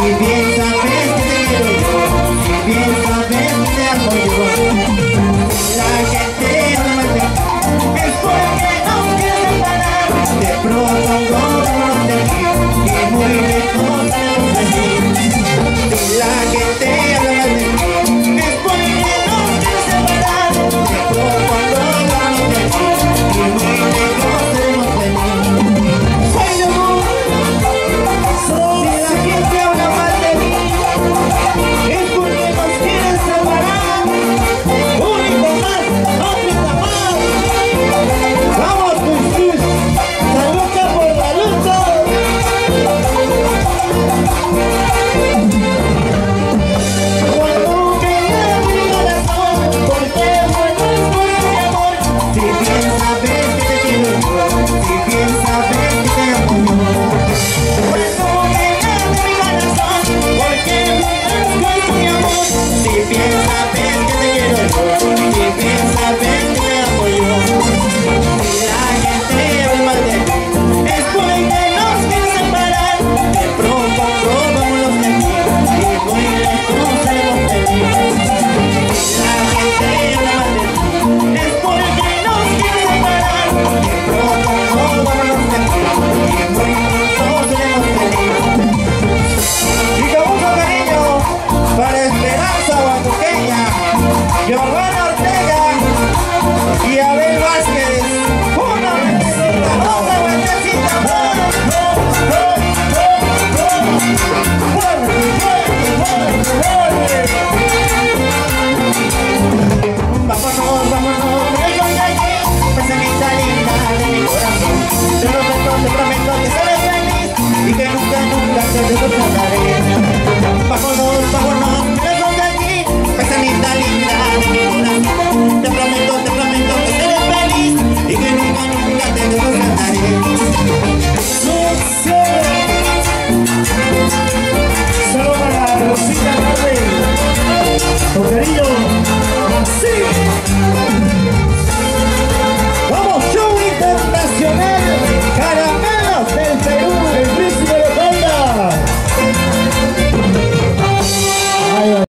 baby. te cantaré.